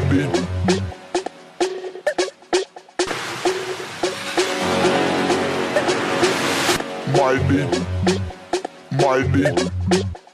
baby. Might be, might.